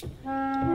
Thank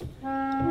Um.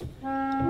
Música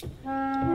Música